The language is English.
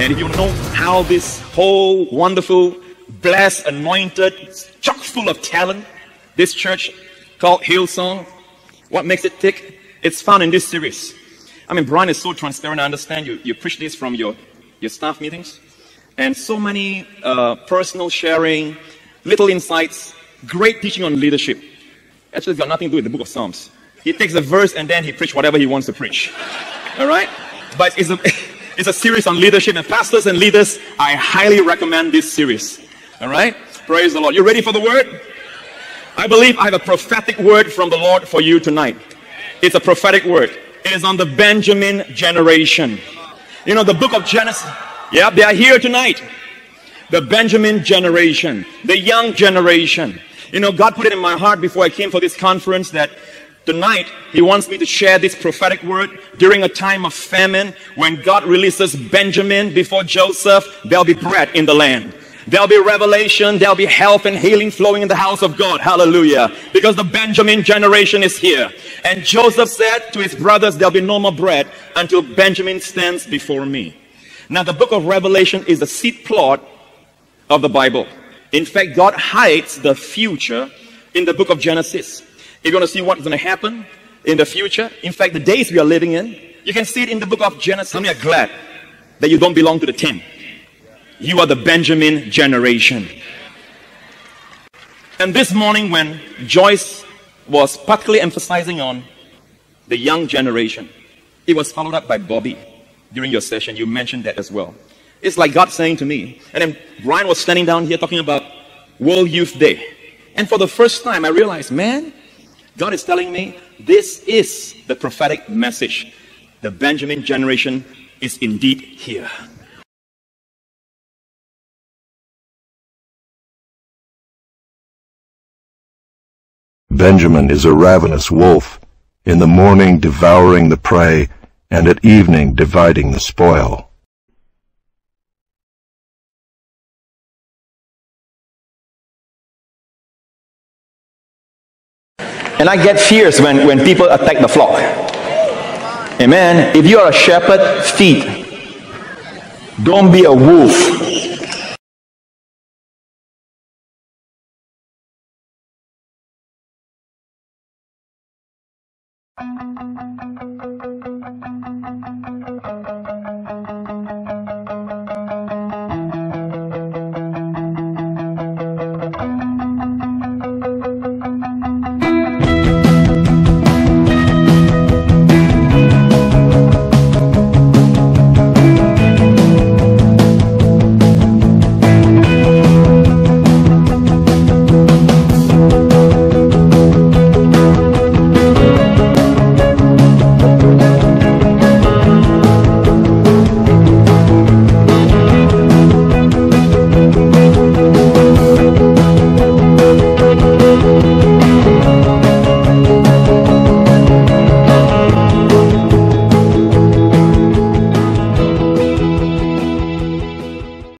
And if you know how this whole wonderful, blessed, anointed, chock full of talent, this church called Hillsong, what makes it tick? It's found in this series. I mean, Brian is so transparent. I understand you, you preach this from your, your staff meetings. And so many uh, personal sharing, little insights, great teaching on leadership. Actually, it's got nothing to do with the book of Psalms. He takes a verse and then he preaches whatever he wants to preach. All right? But it's a, it's a series on leadership and pastors and leaders. I highly recommend this series. All right? Praise the Lord. You ready for the word? I believe I have a prophetic word from the Lord for you tonight. It's a prophetic word. It is on the Benjamin generation. You know, the book of Genesis. Yeah, they are here tonight. The Benjamin generation, the young generation. You know, God put it in my heart before I came for this conference that tonight He wants me to share this prophetic word during a time of famine when God releases Benjamin before Joseph. There'll be bread in the land. There'll be revelation. There'll be health and healing flowing in the house of God. Hallelujah. Because the Benjamin generation is here. And Joseph said to his brothers, there'll be no more bread until Benjamin stands before me. Now, the book of Revelation is the seed plot of the Bible. In fact, God hides the future in the book of Genesis. If you want to see what's going to happen in the future, in fact, the days we are living in, you can see it in the book of Genesis. How many are glad that you don't belong to the 10? You are the Benjamin generation. And this morning, when Joyce was particularly emphasizing on the young generation, it was followed up by Bobby during your session. You mentioned that as well. It's like God saying to me, and then Brian was standing down here talking about World Youth Day. And for the first time, I realized, man, God is telling me this is the prophetic message. The Benjamin generation is indeed here. Benjamin is a ravenous wolf, in the morning devouring the prey, and at evening dividing the spoil. And I get fierce when, when people attack the flock. Amen. If you are a shepherd, feed. Don't be a wolf.